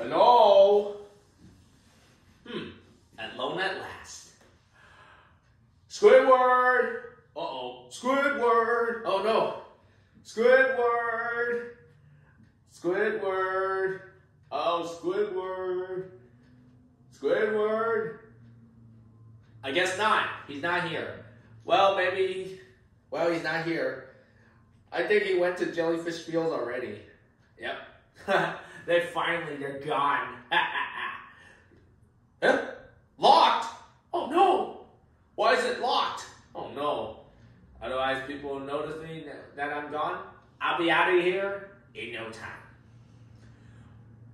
Hello? Hmm. Alone at last. Squidward! Uh-oh. Squidward! Oh no. Squidward! Squidward! Oh, Squidward! Squidward! I guess not. He's not here. Well, maybe. Well, he's not here. I think he went to Jellyfish Fields already. Yep. they finally, they're gone. huh? Locked? Oh no! Why is it locked? Oh no. Otherwise, people will notice me that I'm gone. I'll be out of here in no time.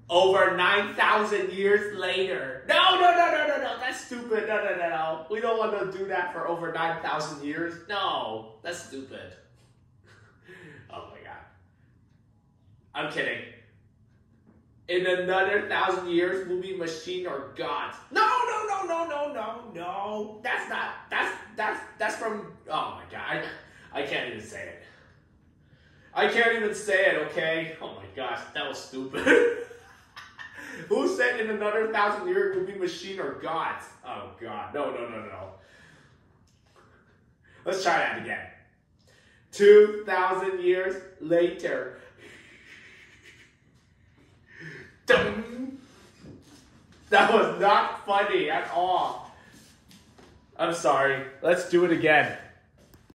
Over 9,000 years later. No, no, no, no, no, no. That's stupid. No, no, no, no. We don't want to do that for over 9,000 years. No, that's stupid. oh my god. I'm kidding. In another thousand years, we'll be machine or gods. No, no, no, no, no, no, no. That's not. That's that's that's from. Oh my god. I, I can't even say it. I can't even say it. Okay. Oh my gosh, that was stupid. Who said in another thousand years we'll be machine or gods? Oh god. No, no, no, no. Let's try that again. Two thousand years later. That was not funny at all. I'm sorry. Let's do it again.